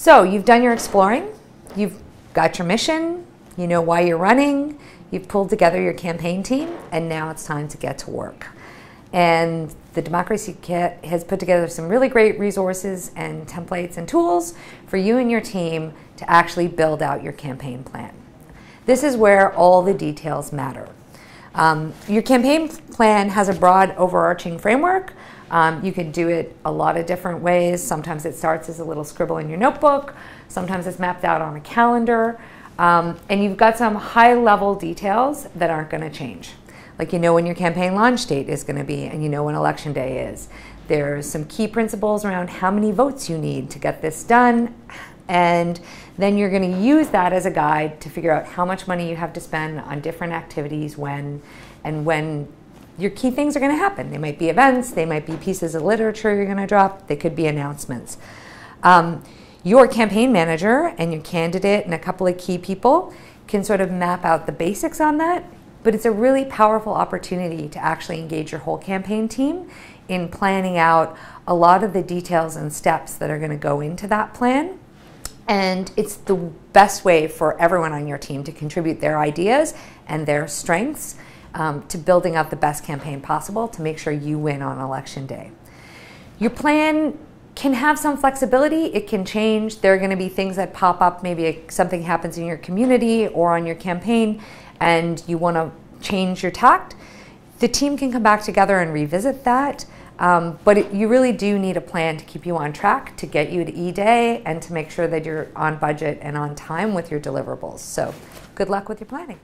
So you've done your exploring, you've got your mission, you know why you're running, you've pulled together your campaign team, and now it's time to get to work. And the Democracy Kit has put together some really great resources and templates and tools for you and your team to actually build out your campaign plan. This is where all the details matter. Um, your campaign plan has a broad overarching framework. Um, you can do it a lot of different ways. Sometimes it starts as a little scribble in your notebook. Sometimes it's mapped out on a calendar. Um, and you've got some high level details that aren't going to change. Like you know when your campaign launch date is going to be, and you know when election day is. There's some key principles around how many votes you need to get this done. And then you're going to use that as a guide to figure out how much money you have to spend on different activities when and when your key things are going to happen. They might be events, they might be pieces of literature you're going to drop, they could be announcements. Um, your campaign manager and your candidate and a couple of key people can sort of map out the basics on that, but it's a really powerful opportunity to actually engage your whole campaign team in planning out a lot of the details and steps that are going to go into that plan. And it's the best way for everyone on your team to contribute their ideas and their strengths um, to building out the best campaign possible to make sure you win on election day. Your plan can have some flexibility. It can change. There are going to be things that pop up. Maybe something happens in your community or on your campaign, and you want to change your tact. The team can come back together and revisit that. Um, but it, you really do need a plan to keep you on track, to get you to E Day, and to make sure that you're on budget and on time with your deliverables. So, good luck with your planning.